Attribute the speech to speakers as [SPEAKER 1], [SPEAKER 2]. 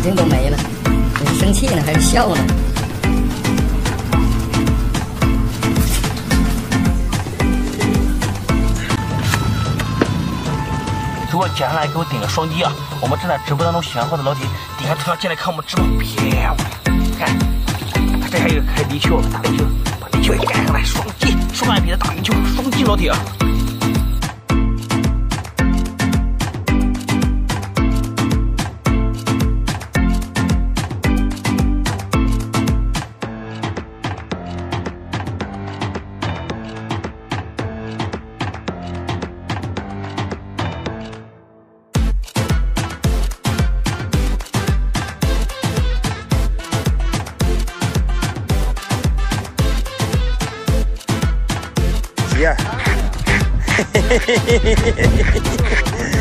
[SPEAKER 1] 眼睛都没了，你是生气呢还是笑呢？
[SPEAKER 2] 如果接下来给我点个双击啊！我们正在直播当中，喜欢我的老铁点下头像进来看我们直播，漂亮！看，这还有个开地球，大泥鳅，把泥鳅也盖上来，双击，双眼皮的大泥鳅，双击老铁啊
[SPEAKER 3] yeah.